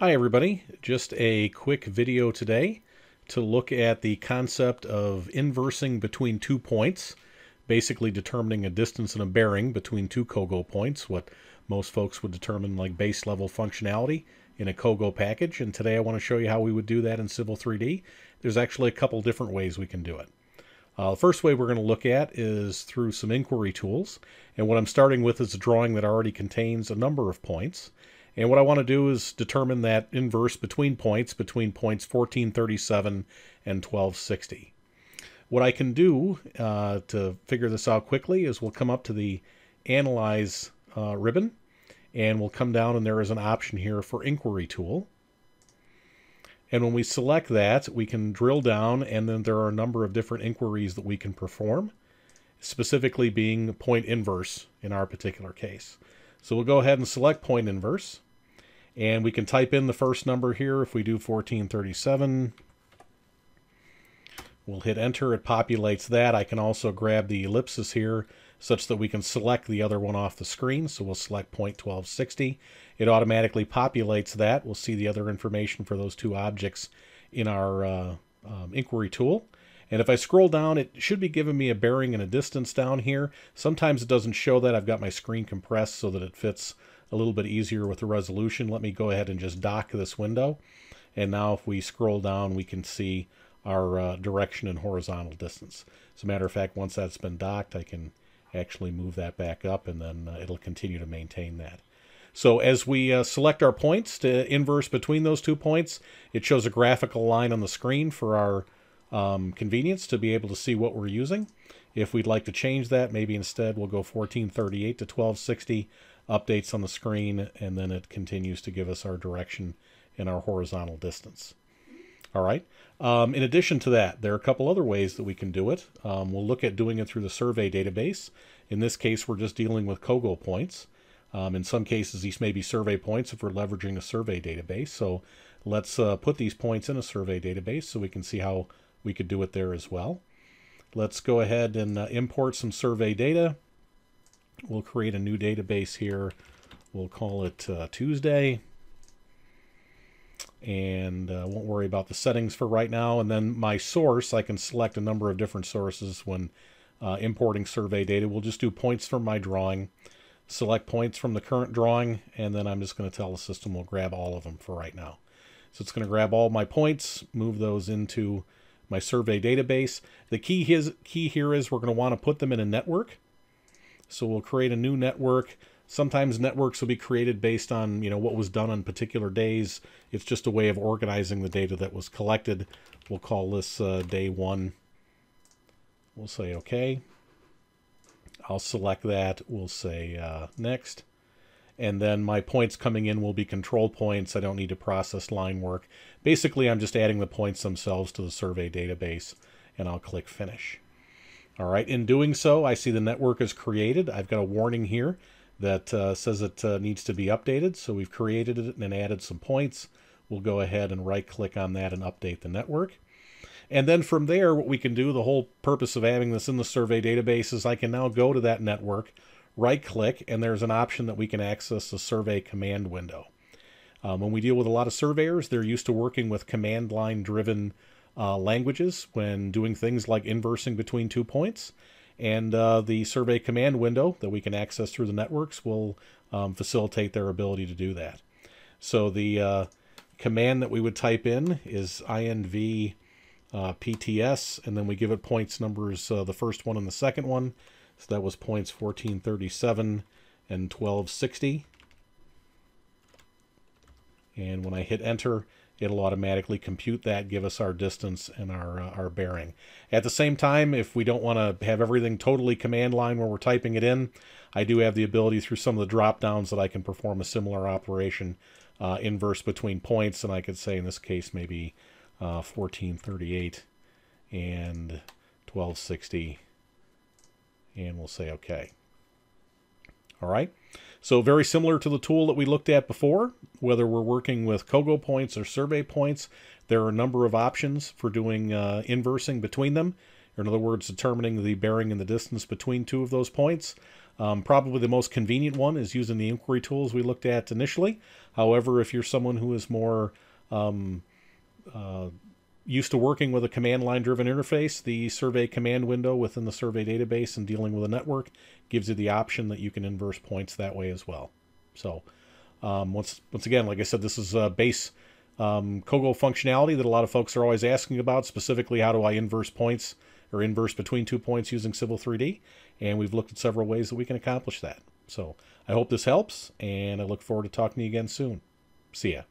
Hi everybody, just a quick video today to look at the concept of inversing between two points, basically determining a distance and a bearing between two COGO points, what most folks would determine like base level functionality in a COGO package. And today I want to show you how we would do that in Civil 3D. There's actually a couple different ways we can do it. Uh, the first way we're going to look at is through some inquiry tools. And what I'm starting with is a drawing that already contains a number of points. And what I want to do is determine that inverse between points, between points 1437 and 1260. What I can do uh, to figure this out quickly is we'll come up to the Analyze uh, ribbon, and we'll come down and there is an option here for Inquiry Tool. And when we select that, we can drill down, and then there are a number of different inquiries that we can perform, specifically being point inverse in our particular case. So we'll go ahead and select point inverse. And we can type in the first number here. If we do 1437, we'll hit enter. It populates that. I can also grab the ellipsis here such that we can select the other one off the screen. So we'll select point 1260. It automatically populates that. We'll see the other information for those two objects in our uh, um, inquiry tool. And if I scroll down, it should be giving me a bearing and a distance down here. Sometimes it doesn't show that. I've got my screen compressed so that it fits a little bit easier with the resolution. Let me go ahead and just dock this window. And now if we scroll down, we can see our uh, direction and horizontal distance. As a matter of fact, once that's been docked, I can actually move that back up and then uh, it'll continue to maintain that. So as we uh, select our points to inverse between those two points, it shows a graphical line on the screen for our um, convenience to be able to see what we're using. If we'd like to change that, maybe instead we'll go 1438 to 1260, updates on the screen, and then it continues to give us our direction and our horizontal distance. All right. Um, in addition to that, there are a couple other ways that we can do it. Um, we'll look at doing it through the survey database. In this case, we're just dealing with COGO points. Um, in some cases, these may be survey points if we're leveraging a survey database. So let's uh, put these points in a survey database so we can see how we could do it there as well. Let's go ahead and uh, import some survey data. We'll create a new database here. We'll call it uh, Tuesday. And uh, won't worry about the settings for right now. And then my source, I can select a number of different sources when uh, importing survey data. We'll just do points from my drawing, select points from the current drawing, and then I'm just going to tell the system we'll grab all of them for right now. So it's going to grab all my points, move those into my survey database. The key, his, key here is we're going to want to put them in a network. So we'll create a new network. Sometimes networks will be created based on you know what was done on particular days. It's just a way of organizing the data that was collected. We'll call this uh, day one. We'll say OK. I'll select that. We'll say uh, next and then my points coming in will be control points. I don't need to process line work. Basically, I'm just adding the points themselves to the survey database, and I'll click Finish. All right, in doing so, I see the network is created. I've got a warning here that uh, says it uh, needs to be updated, so we've created it and added some points. We'll go ahead and right-click on that and update the network. And then from there, what we can do, the whole purpose of having this in the survey database is I can now go to that network, right click, and there's an option that we can access the survey command window. Um, when we deal with a lot of surveyors, they're used to working with command line driven uh, languages when doing things like inversing between two points. And uh, the survey command window that we can access through the networks will um, facilitate their ability to do that. So the uh, command that we would type in is inv uh, pts, and then we give it points numbers, uh, the first one and the second one. So that was points 1437 and 1260. And when I hit enter, it'll automatically compute that, give us our distance and our, uh, our bearing. At the same time, if we don't want to have everything totally command line where we're typing it in, I do have the ability through some of the drop downs that I can perform a similar operation uh, inverse between points. And I could say in this case, maybe uh, 1438 and 1260 and we'll say OK. All right. So very similar to the tool that we looked at before, whether we're working with COGO points or survey points, there are a number of options for doing uh, inversing between them. Or in other words, determining the bearing and the distance between two of those points. Um, probably the most convenient one is using the inquiry tools we looked at initially. However, if you're someone who is more um, uh, used to working with a command line driven interface, the survey command window within the survey database and dealing with a network gives you the option that you can inverse points that way as well. So, um, once once again, like I said, this is a base um, COGO functionality that a lot of folks are always asking about. Specifically, how do I inverse points or inverse between two points using Civil 3D? And we've looked at several ways that we can accomplish that. So I hope this helps, and I look forward to talking to you again soon. See ya.